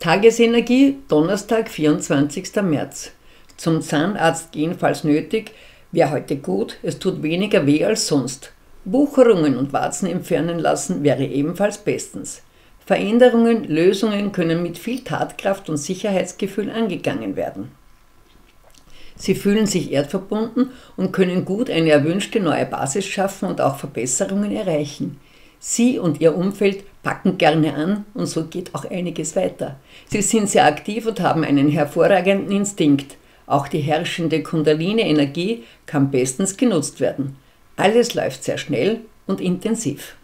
Tagesenergie, Donnerstag, 24. März. Zum Zahnarzt gehen, falls nötig, wäre heute gut, es tut weniger weh als sonst. Wucherungen und Warzen entfernen lassen wäre ebenfalls bestens. Veränderungen, Lösungen können mit viel Tatkraft und Sicherheitsgefühl angegangen werden. Sie fühlen sich erdverbunden und können gut eine erwünschte neue Basis schaffen und auch Verbesserungen erreichen. Sie und Ihr Umfeld packen gerne an und so geht auch einiges weiter. Sie sind sehr aktiv und haben einen hervorragenden Instinkt. Auch die herrschende Kundalini-Energie kann bestens genutzt werden. Alles läuft sehr schnell und intensiv.